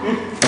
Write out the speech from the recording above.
Hmm?